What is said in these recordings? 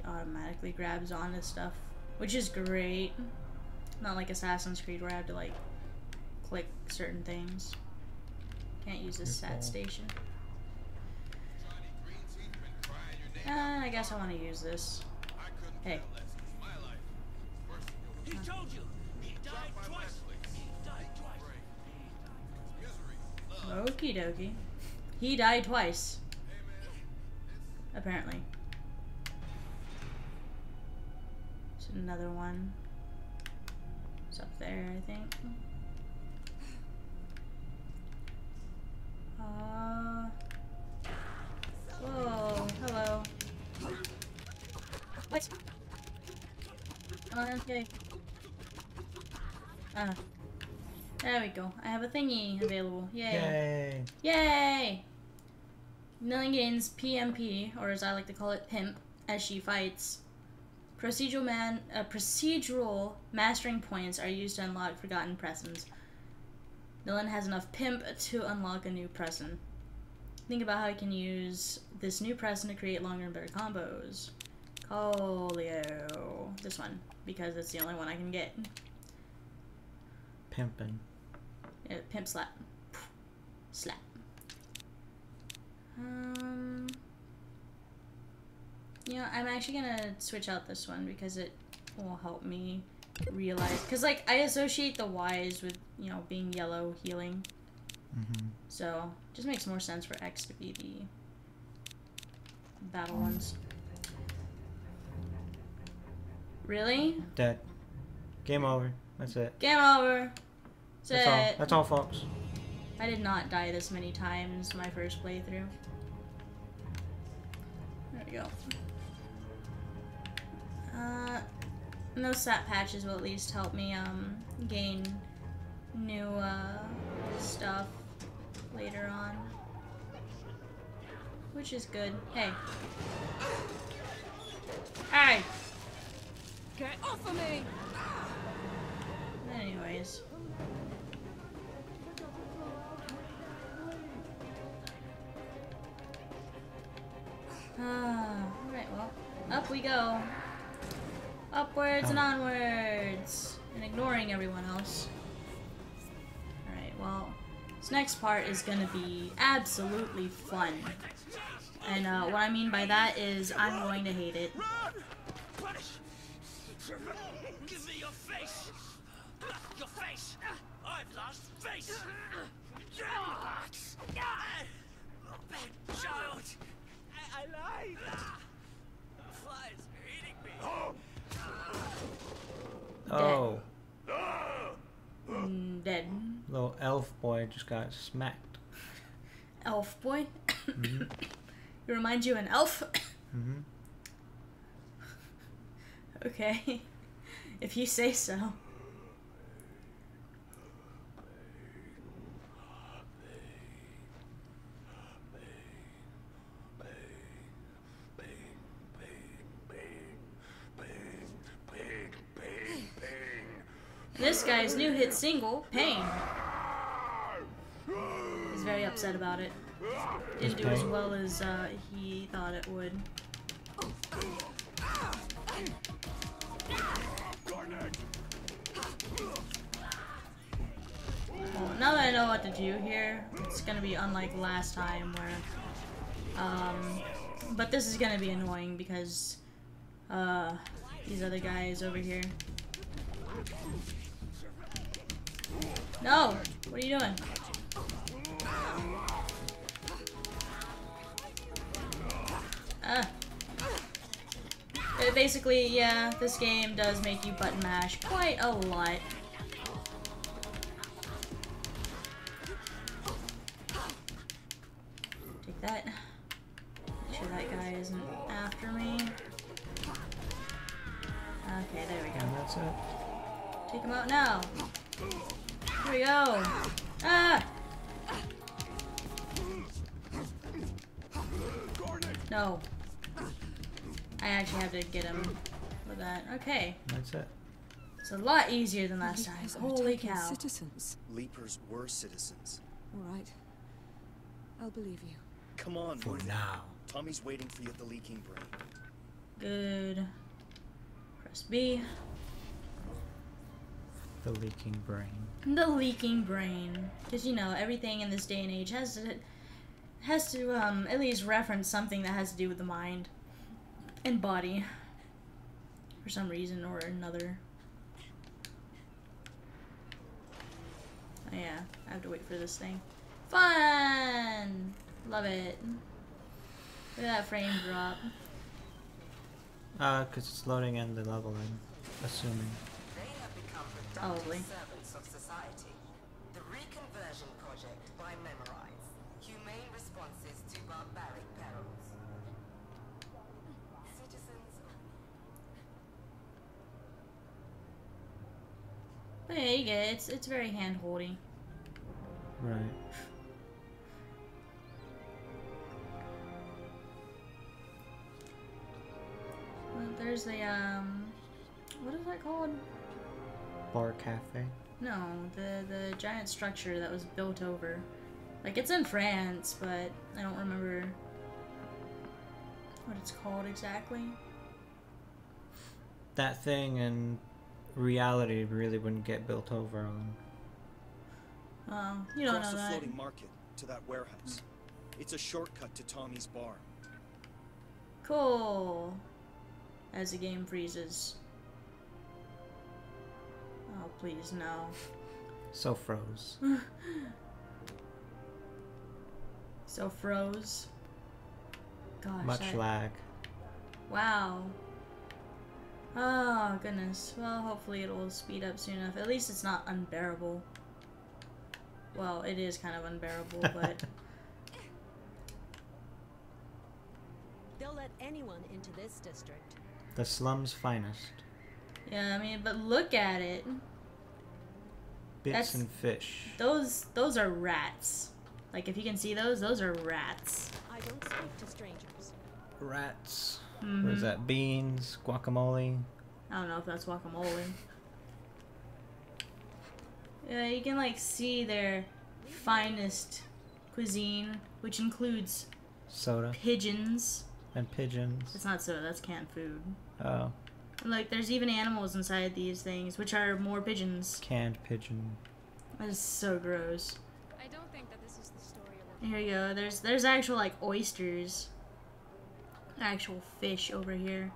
She automatically grabs onto stuff, which is great. Not like Assassin's Creed where I have to like click certain things. Can't use this sat station. Uh, I guess I want to use this. Hey. He told you. He died twice. He died twice. Okie dokie. He died twice. Apparently. Another one. It's up there, I think. Uh. Whoa, hello. What? Oh, okay. Ah. There we go. I have a thingy available. Yay. Yay. Yay! Milligan's PMP, or as I like to call it, Pimp, as she fights. Procedural man, uh, procedural mastering points are used to unlock forgotten Pressens. Nilin has enough Pimp to unlock a new Pressen. Think about how I can use this new Pressen to create longer and better combos. Colio. This one, because it's the only one I can get. Pimpin'. Yeah, pimp slap. Slap. Um. You know, I'm actually gonna switch out this one because it will help me realize. Because, like, I associate the Y's with, you know, being yellow healing. Mm-hmm. So, it just makes more sense for X to be the battle ones. Really? Dead. Game over. That's it. Game over. That's, That's all. That's all, folks. I did not die this many times my first playthrough. There we go. Uh, and those sat patches will at least help me um gain new uh stuff later on, which is good. Hey. Hey. Get off of me! Anyways. Ah, alright, well, up we go. Upwards and onwards. And ignoring everyone else. Alright, well, this next part is gonna be absolutely fun. And uh, what I mean by that is I'm going to hate it. Give me your face! Your face! I've lost face! Bad child! I, I lied! The flies are eating me! Oh, Mm, dead. little elf boy just got smacked. Elf boy? Mhm. He reminds you an elf? Mm-hmm. okay. If you say so. This guy's new hit single, Pain. He's very upset about it. Didn't do as well as uh, he thought it would. Well, now that I know what to do here, it's gonna be unlike last time where, um, but this is gonna be annoying because, uh, these other guys over here. No! What are you doing? Ah. Uh, basically, yeah, this game does make you button mash quite a lot. Take that. Make sure that guy isn't after me. Okay, there we go. And that's it. Take him out now. Here we go. Ah! No. I actually have to get him with that. Okay. That's it. It's a lot easier than last time. Holy cow. Citizens. Leapers were citizens. All right. I'll believe you. Come on, For move now. Tommy's waiting for you at the leaking brain. Good. Press B. The leaking brain. The leaking brain. Because, you know, everything in this day and age has to, has to um, at least reference something that has to do with the mind and body. For some reason or another. Oh, yeah, I have to wait for this thing. Fun! Love it. Look at that frame drop. Uh, because it's loading in the level, I'm assuming. They Probably. servants of society. The Reconversion Project by Memorize. Humane responses to barbaric perils. Citizens But yeah, you get it. It's, it's very hand-holdy. Right. There's the, um... What is that called? Bar cafe. No, the the giant structure that was built over. Like it's in France, but I don't remember what it's called exactly. That thing in reality really wouldn't get built over on. Oh, you don't Across know the that. floating market to that warehouse. It's a shortcut to Tommy's bar. Cool. As the game freezes. Please no. So froze. So froze. Gosh. Much I- lag. Wow. Oh, goodness. Well, hopefully it will speed up soon enough. At least it's not unbearable. Well, it is kind of unbearable, but They'll let anyone into this district. The slum's finest. yeah, I mean, but look at it. Bits That's- and fish. Those those are rats. Like if you can see those, those are rats. I don't speak to strangers. Rats. What Mhm. is that? Beans? Guacamole? I don't know if that's guacamole. Yeah, you can like see their finest cuisine, which includes Soda? pigeons. And pigeons? It's not soda, that's canned food. Oh, And, Like there's even animals inside these things, which are more pigeons. canned pigeon. That is so gross. I don't think that this is the story of Here you go. There's there's actual like oysters. Actual fish over here.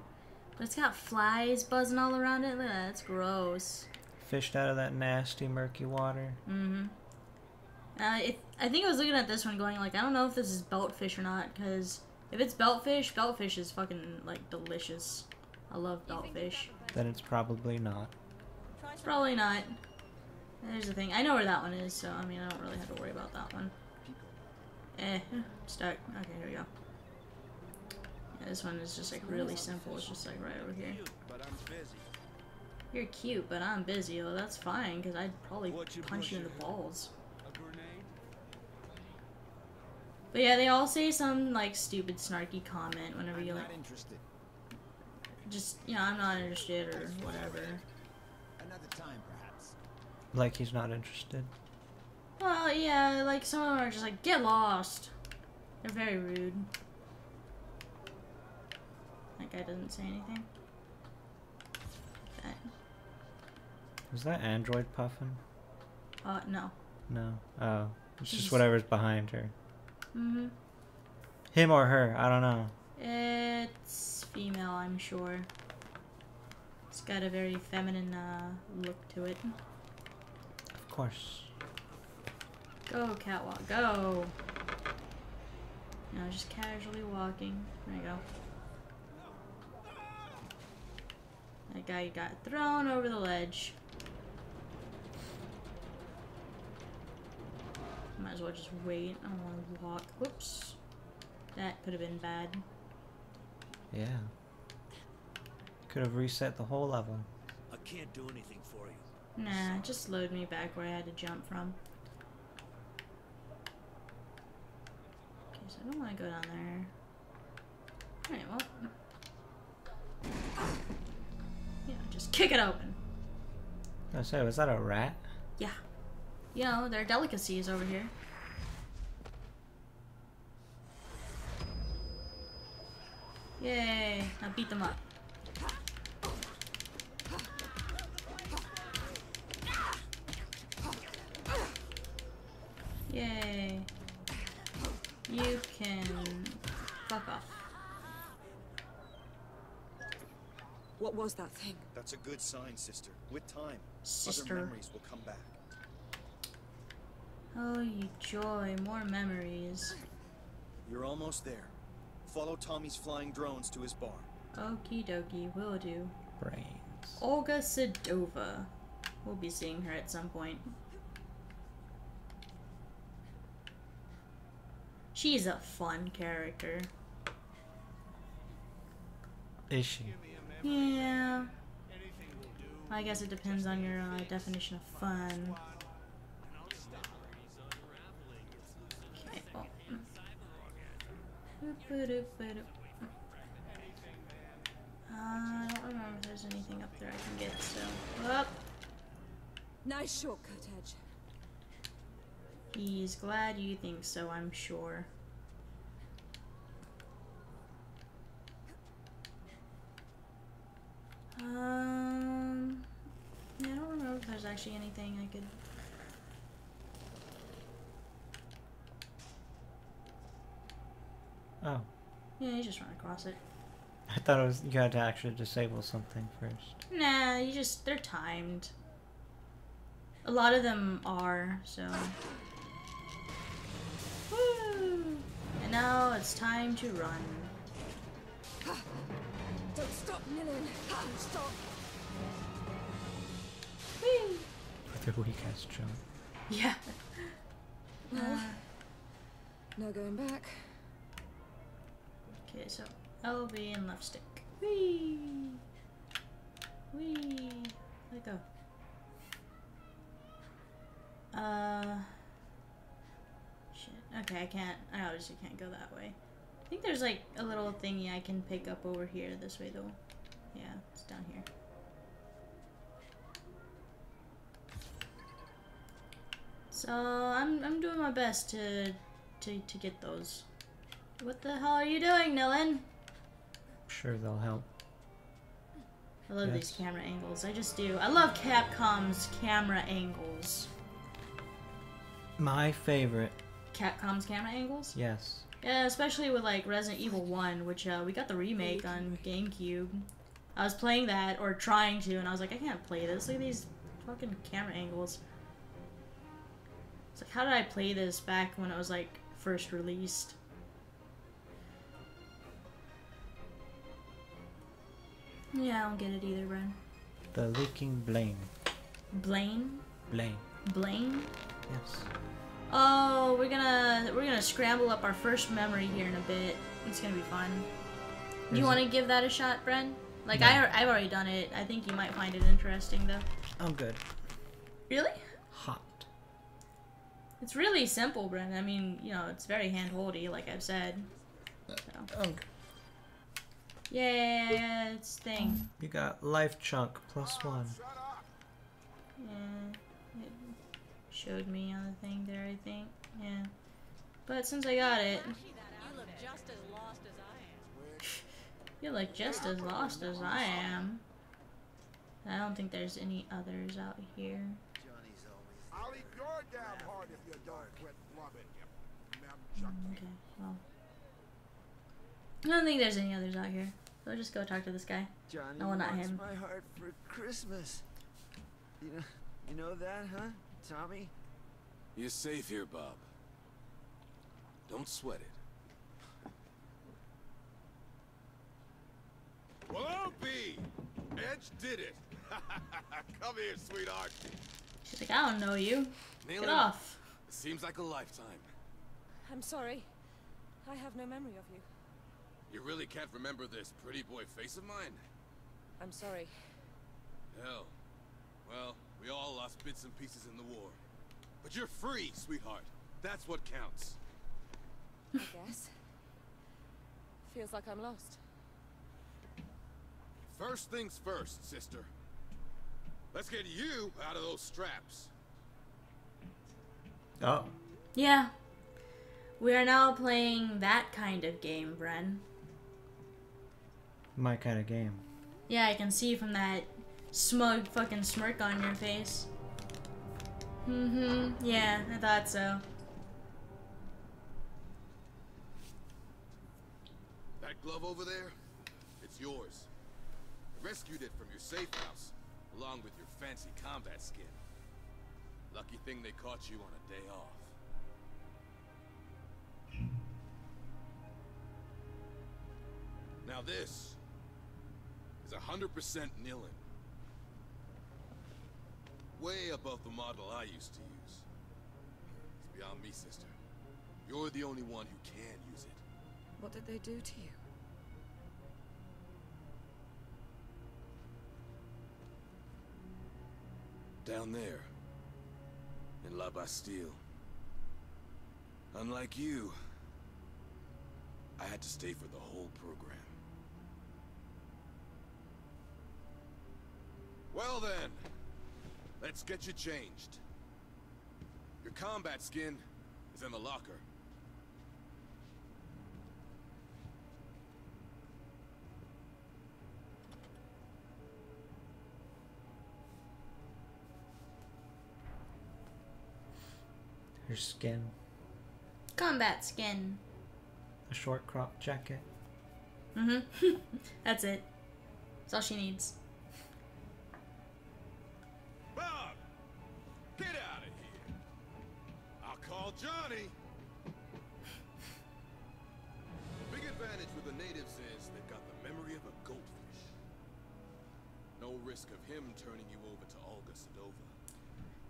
But it's got flies buzzing all around it. Look at that. That's gross. Fished out of that nasty, murky water. Mm-hmm. Uh, if, I think I was looking at this one going like, I don't know if this is beltfish or not, because if it's beltfish, beltfish is fucking like delicious. I love beltfish. Then it's probably not. It's probably not. There's the thing. I know where that one is, so I mean I don't really have to worry about that one. Eh, stuck. Okay, here we go. Yeah, this one is just like really simple. It's just like right over here. Cute, but I'm busy. You're cute, but I'm busy. Well, that's fine, because I'd probably punch you in the balls. Grenade? But yeah, they all say some like stupid snarky comment whenever you like interested. Just you know I'm not interested or whatever. Another time, perhaps. Like he's not interested. Well, yeah, like some of them are just like get lost. They're very rude. That guy doesn't say anything. That. Was that Android puffin? Uh, no. No. Oh. It's She's- just whatever's behind her. Mhm. Him or her, I don't know. It's female, I'm sure. It's got a very feminine uh, look to it. Of course. Go, catwalk, go! No, just casually walking. There you go. That guy got thrown over the ledge. Might as well just wait. I don't want to walk. Whoops. That could have been bad. Yeah. Could have reset the whole level. I can't do anything for you. Nah, just load me back where I had to jump from. Okay, so I don't want to go down there. Alright, well. Yeah, just kick it open. I say, was that a rat? Yeah. You know, there are delicacies over here. Yay! Now beat them up. Yay. You can fuck off. What was that thing? That's a good sign, sister. With time, Sister. other memories will come back. Oh, you joy, more memories. You're almost there. Follow Tommy's flying drones to his barn. Okie dokie, will do. Brains. Olga Sedova. We'll be seeing her at some point. She's a fun character. Is she? Yeah. I guess it depends on your uh, definition of fun. Okay, well. Boop-a-doop-a-doop. Uh, I don't remember if there's anything up there I can get, so. Up! Nice shortcut, Edge. He's glad you think so, I'm sure. Um, yeah, I don't remember if there's actually anything I could. Oh. Yeah, you just run across it. I thought it was you had to actually disable something first. Nah, you just they're timed. A lot of them are, so. Woo! And now it's time to run. Don't stop, Nilin. Don't stop. Whee! With your weak ass jump. Yeah. Uh, No going back. Okay, so LB and left stick. Whee! Whee! Let go. Uh. Shit. Okay, I can't. I obviously can't go that way. I think there's like a little thingy I can pick up over here this way though. Yeah, it's down here. So I'm I'm doing my best to to to get those. What the hell are you doing, Nilin? Sure, they'll help. I love these camera angles. I just do. I love Capcom's camera angles. My favorite. Capcom's camera angles? Yes. Yeah, especially with like Resident Evil 1, which uh, we got the remake on GameCube. I was playing that, or trying to, and I was like, I can't play this. Look at these fucking camera angles. It's like, how did I play this back when it was like first released? Yeah, I don't get it either, Bren. The leaking blame. Blaine? Blame. Blaine? Yes. Oh, we're gonna we're gonna scramble up our first memory here in a bit. It's gonna be fun. Do you want to give that a shot, Bren? Like No. I I've already done it. I think you might find it interesting though. I'm good. Really? Hot. It's really simple, Bren. I mean, you know, it's very hand-holdy, like I've said. So. Oh, Yeah, it's thing. you got life chunk plus one. Yeah, it showed me on the thing there. I think. Yeah. But since I got it, You look just as lost as I am. You're like just as lost as I am. I don't think there's any others out here. I'll eat your damn heart if you don't quit blubbing, you. Mm, okay, well. I don't think there's any others out here. So I'll just go talk to this guy. Johnny No, not wants him. my heart for Christmas. You know, you know that, huh, Tommy? You're safe here, Bob. Don't sweat it. Well, I'll be. Edge did it. Come here, sweetheart. She's like, I don't know you. Nail Get it. off. Seems like a lifetime. I'm sorry. I have no memory of you. You really can't remember this pretty boy face of mine? I'm sorry. Hell. Well, we all lost bits and pieces in the war. But you're free, sweetheart. That's what counts. I guess. Feels like I'm lost. First things first, sister. Let's get you out of those straps. Oh. Yeah. We are now playing that kind of game, Bren. My kind of game. Yeah, I can see from that smug fucking smirk on your face. Mm-hmm. Yeah, I thought so. That glove over there, it's yours. I rescued it from your safe house, along with your fancy combat skin. Lucky thing they caught you on a day off. Now this is 100% Nilin. Way above the model I used to use. It's beyond me, sister. You're the only one who can use it. What did they do to you? Down there. In La Bastille. Unlike you, I had to stay for the whole program. Well then, let's get you changed. Your combat skin is in the locker. Her skin. Combat skin. A short crop jacket. Mm-hmm. That's it. That's all she needs.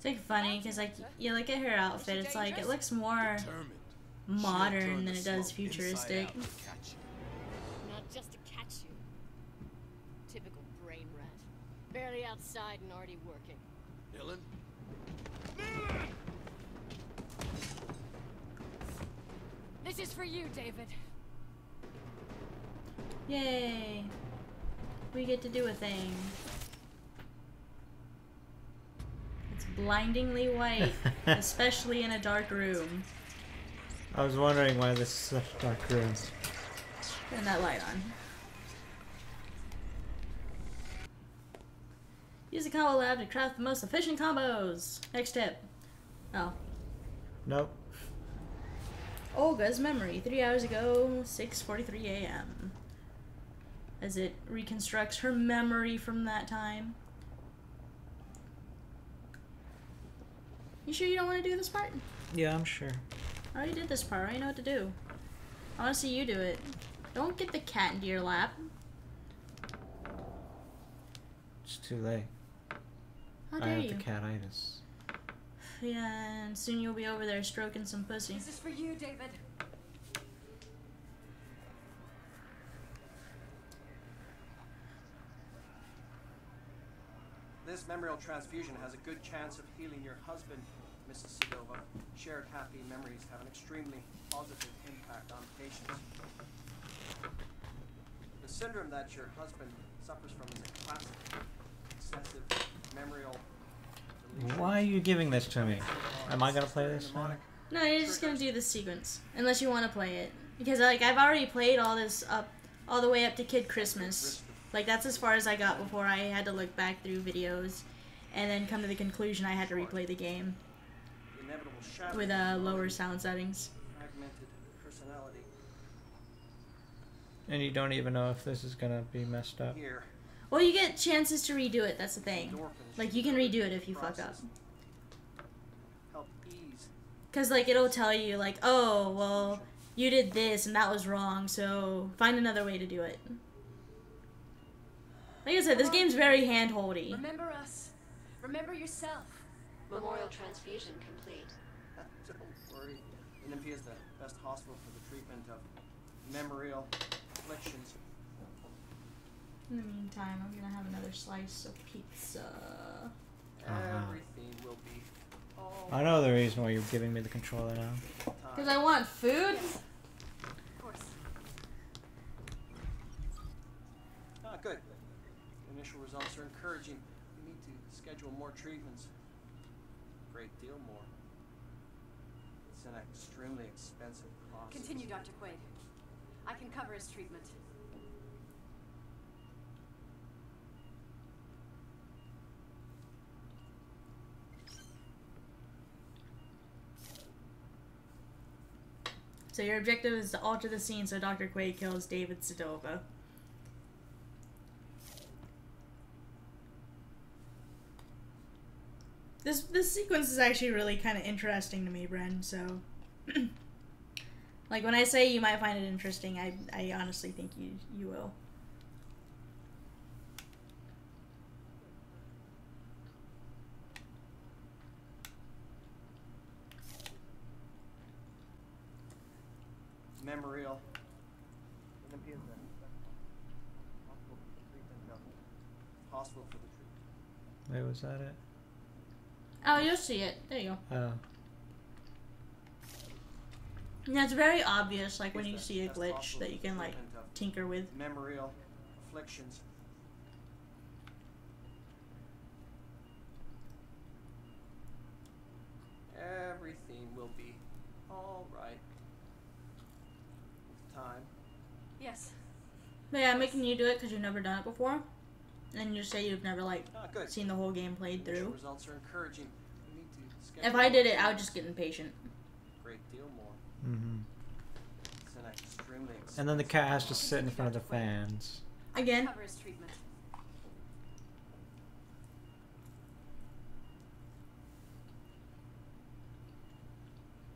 It's like funny because like you look at her outfit, it's like it looks more modern than it does futuristic. Not just to catch you. Typical brain rat. Barely outside and already working. Dylan? This is for you, David. Yay! We get to do a thing. It's blindingly white, especially in a dark room. I was wondering why this is such a dark room. Turn that light on. Use the combo lab to craft the most efficient combos. Next tip. Oh. Nope. Olga's memory. Three hours ago, 6.43 a.m. As it reconstructs her memory from that time. You sure you don't want to do this part? Yeah, I'm sure. I already did this part. I already know what to do. I want to see you do it. Don't get the cat into your lap. It's too late. How I dare have you? the catitis. Yeah, and soon you'll be over there stroking some pussy. This is for you, David. This memorial transfusion has a good chance of healing your husband, Mrs. Sedova. Shared happy memories have an extremely positive impact on patients. The syndrome that your husband suffers from is a classic excessive memorial Why are you giving this to me? Am I gonna play this now? No, you're just gonna do the sequence unless you want to play it because like I've already played all this up, all the way up to Kid Christmas. Like that's as far as I got before I had to look back through videos, and then come to the conclusion I had to replay the game the inevitable shadow with uh, lower sound settings. And you don't even know if this is gonna be messed up. Well, you get chances to redo it. That's the thing. Like you can redo it if you fuck up. Cause like it'll tell you like, oh well, you did this and that was wrong, so find another way to do it. Like I said, this game's very hand-holdy. Remember us. Remember yourself. Memorial transfusion complete. Don't worry. NMP is the best hospital for the treatment of memorial afflictions. In the meantime, I'm gonna have another slice of pizza. Uh-huh. Everything will be all I know the reason why you're giving me the controller now. Cause I want food. results are encouraging. We need to schedule more treatments, a great deal more. It's an extremely expensive cost. Continue, Dr. Quaid. I can cover his treatment. So your objective is to alter the scene so Dr. Quaid kills David Sedova. This this sequence is actually really kind of interesting to me, Bren. So, like when I say you might find it interesting, I I honestly think you you will. Memorial. Olympian then. Hospital for the treatment of. Hospital for the treatment. Wait, was that it? Oh, you'll see it. There you go. Oh. Yeah, it's very obvious, like when you see a glitch that you can like tinker with. Memorial. Afflictions. Everything will be alright. With time. Yes. But yeah, I'm making you do it because you've never done it before, and you say you've never like good. seen the whole game played through. results are encouraging. We need to If I did it, I would just get impatient. Great deal more. Mm-hmm. An And then the cat has to sit in front of the fans. Again. Cover his treatment.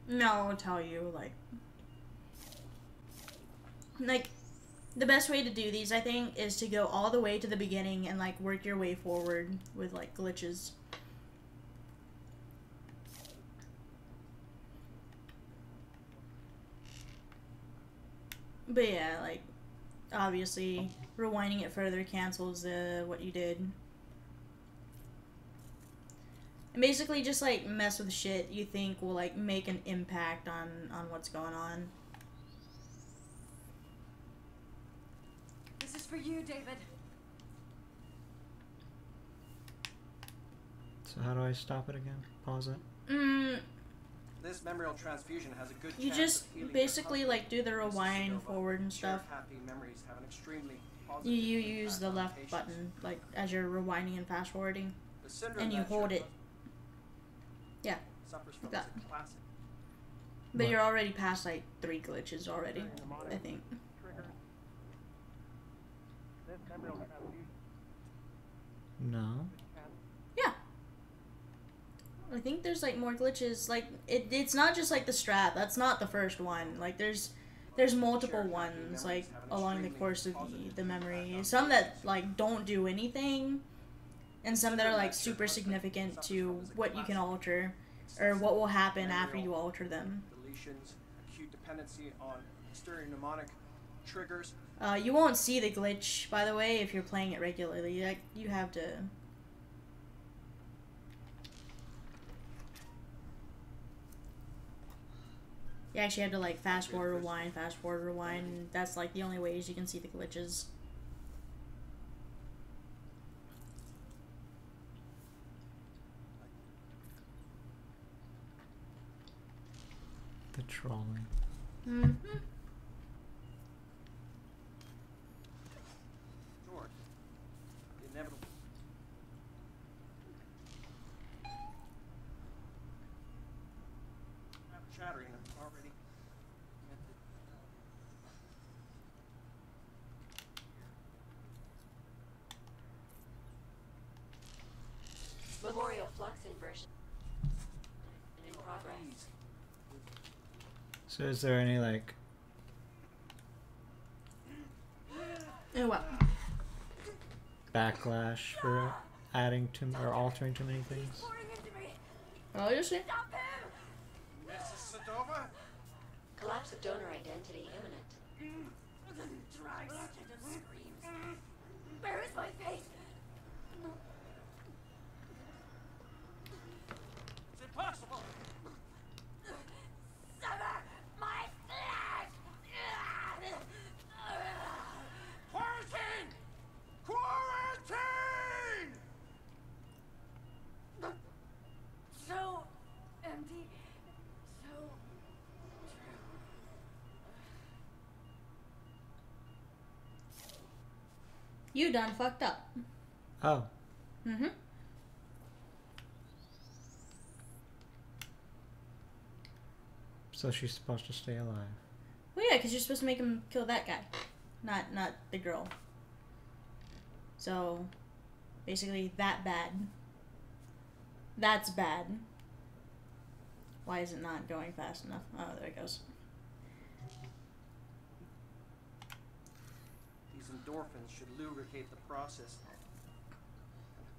No, I'll tell you like, like, the best way to do these, I think, is to go all the way to the beginning and like work your way forward with like glitches. But yeah, like, obviously, rewinding it further cancels uh, what you did. And basically, just like mess with shit you think will like make an impact on on what's going on. This is for you, David. So how do I stop it again? Pause it. Mm, This memorial transfusion has a good you just of healing your basically like do the rewind forward and stuff. happy memories have an extremely You you use the left patients. button like as you're rewinding and fast forwarding, and you hold it. Yeah, Suffers from that. is but What? you're already past like three glitches already. I think. This memorial transfusion No. Yeah. I think there's like more glitches. Like it, it's not just like the strap. That's not the first one. Like there's there's multiple ones like along the course of the, the memory. Some that like don't do anything, and some that are like super significant to what you can alter, or what will happen after you alter them. deletions, acute dependency on exterior mnemonic triggers. Uh, you won't see the glitch, by the way, if you're playing it regularly. Like you have to. You actually have to like fast forward, rewind, fast forward, rewind. That's like the only ways you can see the glitches. The trolling. Mm-hmm. George, the inevitable. I'm chattering already. Memorial flux inversion. In progress. So is there any like Oh what? backlash for adding to or altering too many things? Oh, you see. Mrs. Sedova? Of donor identity imminent. Drags and screams. Where is my face? It's impossible! Sever my flesh! Quarantine! Quarantine! So empty. So You done fucked up. Oh, Mm-hmm. so she's supposed to stay alive. Well, yeah, because you're supposed to make him kill that guy, not not the girl. So, basically, that bad. That's bad. Why is it not going fast enough? Oh, there it goes. Endorphins should lubricate the process.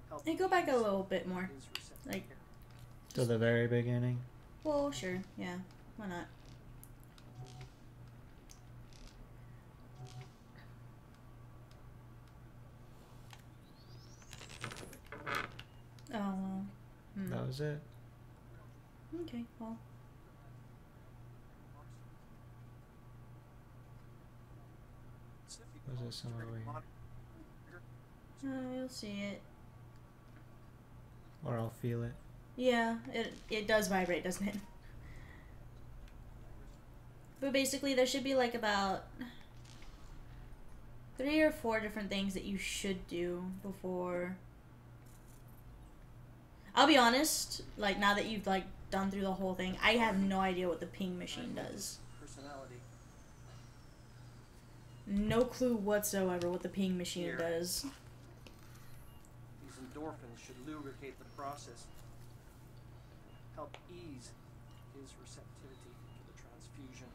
Help Hey, go back a little bit more. Like, To the very beginning. well, sure, yeah, why not? Oh. Hmm. That was it. Okay, well. Was it somewhere over here? Uh, you'll see it. Or I'll feel it. Yeah, it it does vibrate, doesn't it? But basically, there should be like about three or four different things that you should do before. I'll be honest, like now that you've like done through the whole thing, I have no idea what the ping machine does. Personality. No clue whatsoever what the peeing machine Here. does. These endorphins should lubricate the process. Help ease his receptivity to the transfusion.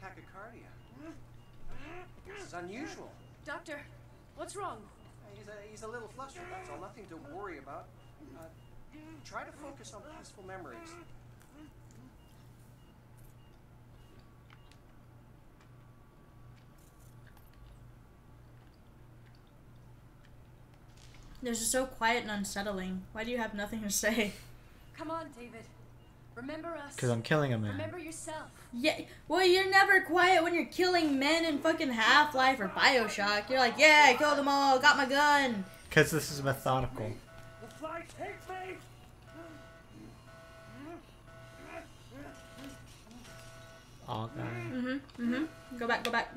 Tachycardia. This is unusual. Doctor, what's wrong? He's a, he's a little flustered, that's all. Nothing to worry about. Try to focus on peaceful memories. They're just so quiet and unsettling. Why do you have nothing to say? Come on, David. Remember us. Because I'm killing a man. Remember yourself. Yeah, well, you're never quiet when you're killing men in fucking Half Life or Bioshock. You're like, yeah, I killed them all, got my gun. Because this is methodical. Flight me! All. Mm-hmm, mm-hmm. Go back, go back.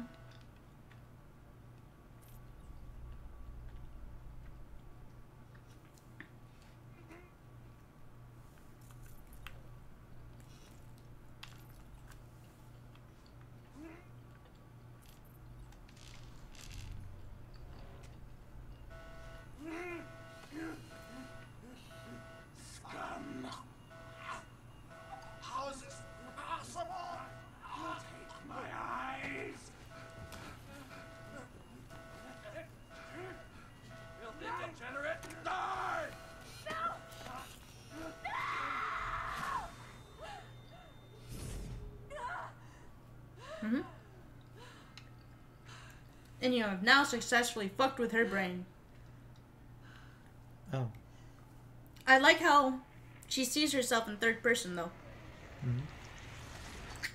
And you have now successfully fucked with her brain. Oh. I like how she sees herself in third person, though. Mhm.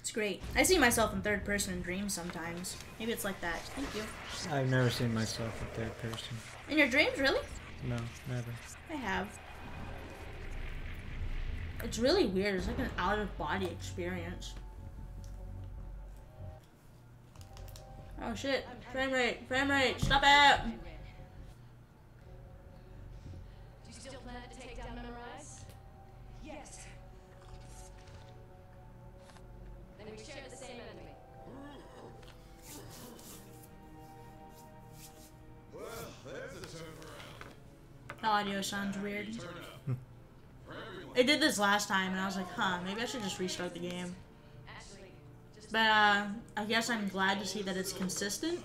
It's great. I see myself in third person in dreams sometimes. Maybe it's like that. Thank you. I've never seen myself in third person. In your dreams, really? No, never. I have. It's really weird. It's like an out of body experience. Oh shit. Frame rate. Frame rate. Stop it. Do you still plan to take down Memorize? Yes. Then we share the same enemy. Well, there's a turnaround. The audio sounds weird. It did this last time, and I was like, huh, maybe I should just restart the game. But uh, I guess I'm glad to see that it's consistent.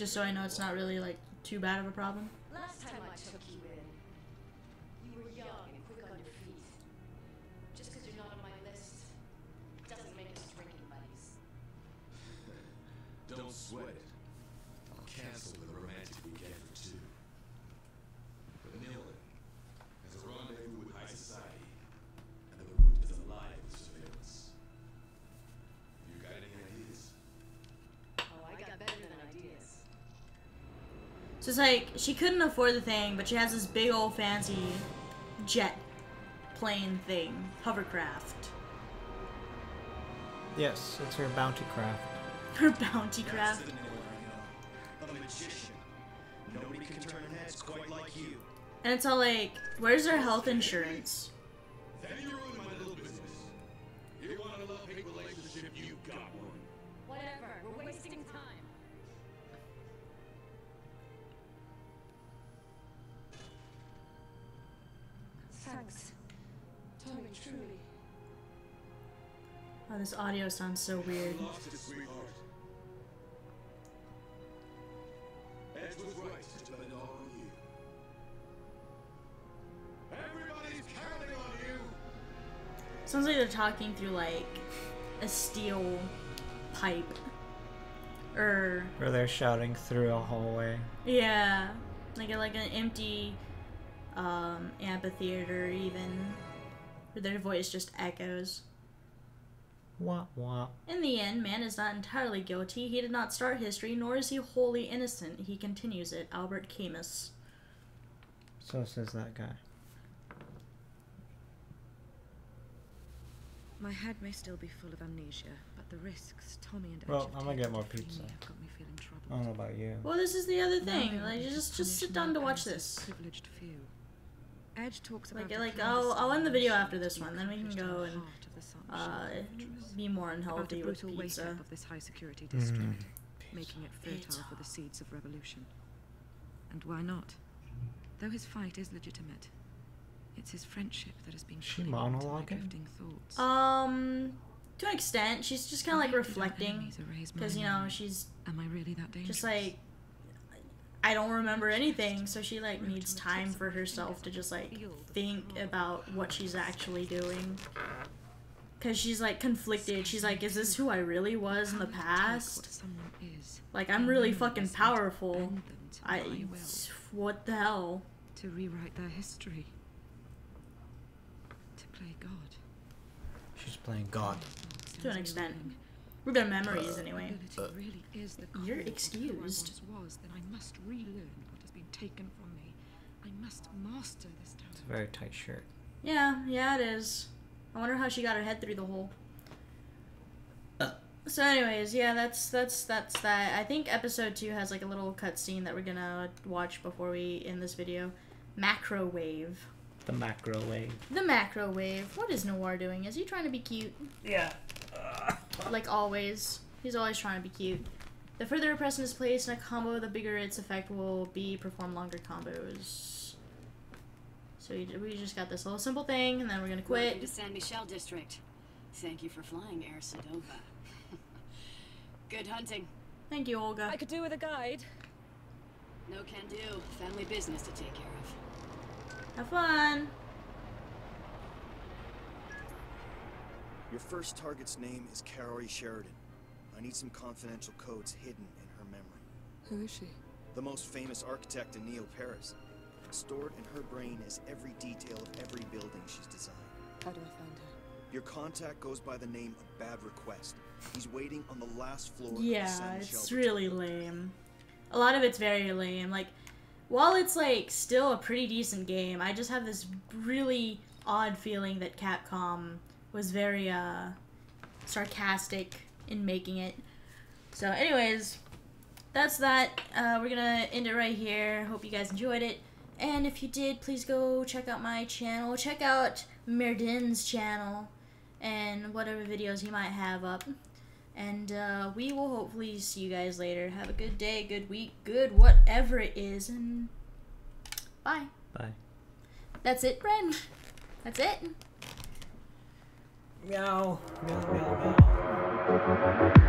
Just so I know it's not really like too bad of a problem. last time I took you in, you were young and quick on your feet. Just because you're not on my list doesn't make us drinking buddies. Don't sweat it. I'll cancel the romantic weekend for two. But Nilin has a rendezvous with high society, and the route is alive with surveillance. You got any ideas? Oh, I got better than ideas. So it's like she couldn't afford the thing, but she has this big old fancy jet plane thing, hovercraft. Yes, it's her bounty craft. Her bounty craft. the Nilin I know. A magician. Nobody can turn heads quite like you. And it's all like, where's her health insurance? Truly. Oh, this audio sounds so weird. Lost it, sweetheart. Edge was right to depend on you. Everybody's counting on you. Sounds like they're talking through like a steel pipe. Or Or they're shouting through a hallway. yeah, like a, like an empty um, amphitheater even, where their voice just echoes. Wah wah. In the end, man is not entirely guilty. He did not start history, nor is he wholly innocent. He continues it. Albert Camus. So says that guy. My head may still be full of amnesia, but the risks Tommy and Edge Well, I'm gonna get more to pizza. got me feeling. I don't know about you. Well, this is the other thing. I Like, just just sit down to watch this. Privileged few. Edge talks about Like, like I'll I'll end the video after this one. Then we can go and heart of the Sun uh, Shadow be more about unhealthy a with brutal pizza. wake-up of this high security Mm. district, making it fertile for the seeds of revolution. And why not? Though his fight is legitimate, it's his friendship that has been She pulling me into my monologuing? drifting thoughts. Um, to an extent, she's just kind of like Why did our reflecting, enemies erase my because you know she's Am I really that dangerous? just like I don't remember anything, so she like needs time for herself to just like think about what she's actually doing. Cause she's like conflicted. She's like, is this who I really was in the past? Like I'm really fucking powerful. I what the hell? to rewrite their history, to play God. She's playing God. To an extent. We're good memories uh, anyway. Ability uh, really is the You're core I excused. was, then I must relearn what has been taken from me. I must master this talent. It's a very tight shirt. Yeah, yeah, it is. I wonder how she got her head through the hole. Uh. So, anyways, yeah, that's that's that's that. I think episode two has like a little cutscene that we're gonna watch before we end this video. Macro wave. The macro wave. The macro wave. What is Noir doing? Is he trying to be cute? Yeah. Like always. He's always trying to be cute. The further a Pressen is placed in a combo, the bigger its effect will be. Perform longer combos. So we we just got this little simple thing, and then we're gonna quit. Welcome to San Michel District. Thank you for flying, Air Sedova. Good hunting. Thank you, Olga. I could do with a guide. No can do. Family business to take care of. Have fun. Your first target's name is Carrie Sheridan. I need some confidential codes hidden in her memory. Who is she? The most famous architect in Neo-Paris. Stored in her brain is every detail of every building she's designed. How do I find her? Your contact goes by the name of Bad Request. He's waiting on the last floor of the Yeah, San Michel it's really lame. A lot of it's very lame. Like, while it's like still a pretty decent game, I just have this really odd feeling that Capcom was very uh sarcastic in making it. So, anyways, that's that. Uh, we're gonna end it right here. Hope you guys enjoyed it. And if you did, please go check out my channel. Check out Myrddin's channel and whatever videos he might have up. And uh, we will hopefully see you guys later. Have a good day, good week, good whatever it is. And bye. Bye. That's it, Brenn. That's it. Meow, meow, meow, meow.